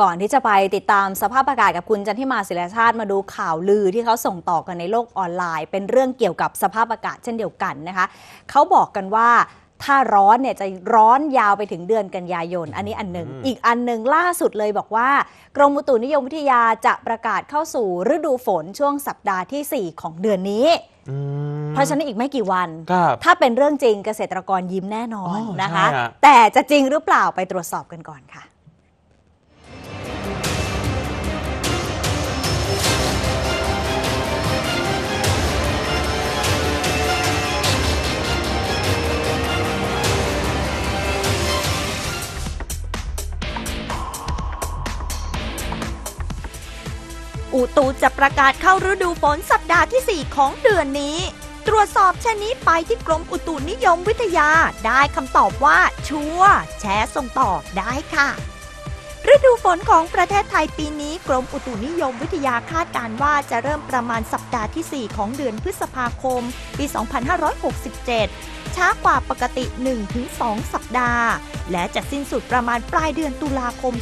ก่อนที่จะไปติดตามสภาพอากาศกับคุณจันทิมาศิลาชาติมาดูข่าวลือที่เขาส่งต่อกันในโลกออนไลน์ เป็นเรื่องเกี่ยวกับสภาพอากาศเช่นเดียวกันนะคะเขาบอกกันว่าถ้าร้อนเนี่ยจะร้อนยาวไปถึงเดือนกันยายน อันนี้อันหนึ่งอืมอีกอันหนึ่งล่าสุดเลยบอกว่า กรมอุตุนิยมวิทยาจะประกาศเข้าสู่ฤดูฝนช่วงสัปดาห์ทีสี่4 ของเดือนนี้อืมเพราะฉะนั้นอีกไม่กี่วันครับถ้าเป็นเรื่องจริงเกษตรกรยิ้มแน่นอนอ๋อนะคะใช่ฮะแต่จะจริงหรือเปล่าไปตรวจสอบกันก่อนค่ะ อุตุจะประกาศเข้าฤดูฝนสัปดาห์ที่ 4 ของเดือนนี้ ตรวจสอบชนิดไปที่กรมอุตุนิยมวิทยาได้คำตอบว่าชัวแชร์ส่งต่อได้ค่ะ ฤดูฝนของประเทศไทยปีนี้กรมอุตุนิยมวิทยาคาดการว่าจะเริ่มประมาณสัปดาห์ที่ 4 ของเดือนพฤษภาคม ปี 2567ช้ากว่าปกติ 1-2 สัปดาห์ และจะสิ้นสุดประมาณปลายเดือนตุลาคม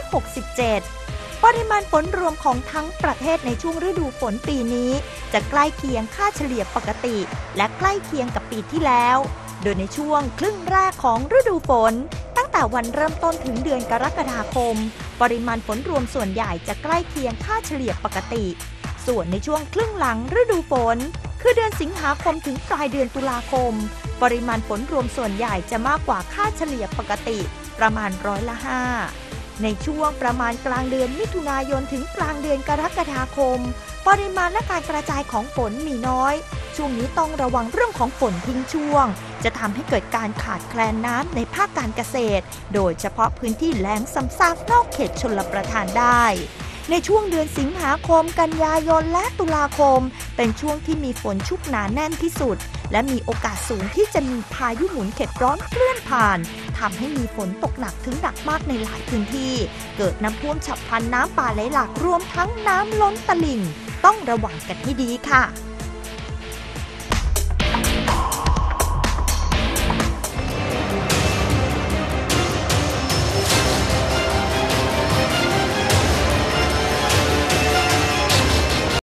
2567 ปริมาณฝนรวมของทั้งประเทศในช่วงฤดูฝนปีนี้ จะใกล้เคียงค่าเฉลี่ยปกติ และใกล้เคียงกับปีที่แล้ว โดยในช่วงครึ่งแรกของฤดูฝน ตั้งแต่วันเริ่มต้นถึงเดือนกรกฎาคม ปริมาณฝนรวมส่วนใหญ่จะใกล้เคียงค่าเฉลี่ยปกติ ส่วนในช่วงครึ่งหลังฤดูฝน คือเดือนสิงหาคมถึงปลายเดือนตุลาคม ปริมาณฝนรวมส่วนใหญ่จะมากกว่าค่าเฉลี่ยปกติ ประมาณร้อยละห้า ในช่วงประมาณกลางเดือนมิถุนายนถึงกลางเดือนกรกฎาคม ปริมาณและการกระจายของฝนมีน้อย ช่วงนี้ต้องระวังเรื่องของฝนทิ้งช่วง จะทำให้เกิดการขาดแคลนน้ำในภาคการเกษตร โดยเฉพาะพื้นที่แล้งซ้ำซากนอกเขตชนลประทานได้ในช่วงเดือนสิงหาคม กันยายน และตุลาคม เป็นช่วงที่มีฝนชุกหนาแน่นที่สุด และมีโอกาสสูงที่จะมีพายุหมุนเขตร้อนเคลื่อนผ่าน ทำให้มีฝนตกหนักถึงหนักมากในหลายพื้นที่ เกิดน้ำท่วมฉับพลันน้ำป่าไหลหลากรวมทั้งน้ำล้นตลิ่ง ต้องระวังกันให้ดีค่ะ